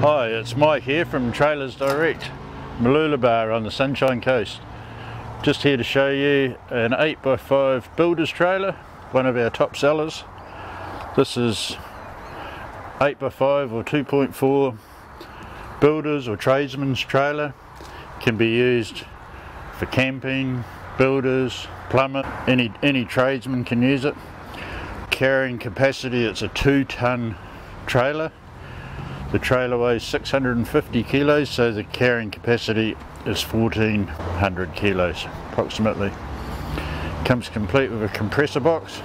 Hi, it's Mike here from Trailers Direct, Mooloolaba on the Sunshine Coast. Just here to show you an 8x5 builder's trailer, one of our top sellers. This is 8x5 or 2.4 builders or tradesman's trailer. Can be used for camping, builders, plumber, any, any tradesman can use it. Carrying capacity, it's a two ton trailer the trailer weighs 650 kilos, so the carrying capacity is 1400 kilos approximately. Comes complete with a compressor box,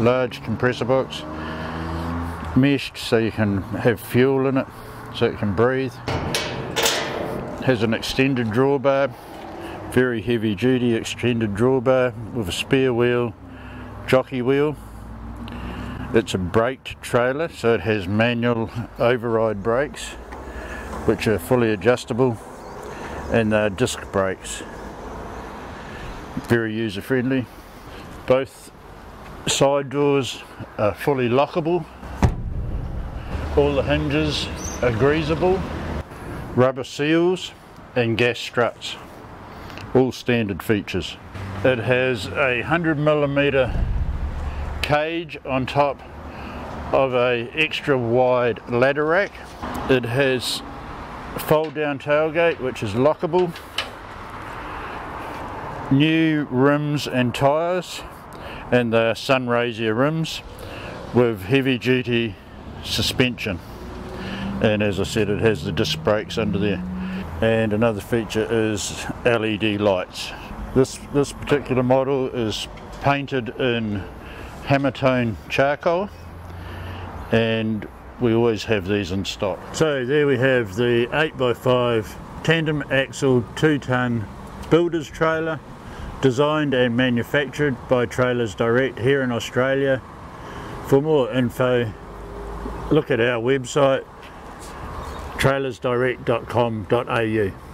large compressor box, meshed so you can have fuel in it so it can breathe. Has an extended drawbar, very heavy duty extended drawbar with a spare wheel, jockey wheel it's a braked trailer, so it has manual override brakes, which are fully adjustable, and they're disc brakes. Very user friendly. Both side doors are fully lockable. All the hinges are greasable. Rubber seals and gas struts. All standard features. It has a 100 millimeter cage on top of a extra wide ladder rack. It has fold down tailgate which is lockable. New rims and tyres and the Sunraysia rims with heavy duty suspension and as I said it has the disc brakes under there and another feature is LED lights. This, this particular model is painted in Hammertone charcoal and we always have these in stock. So there we have the 8x5 tandem axle 2 ton builder's trailer designed and manufactured by Trailers Direct here in Australia. For more info look at our website trailersdirect.com.au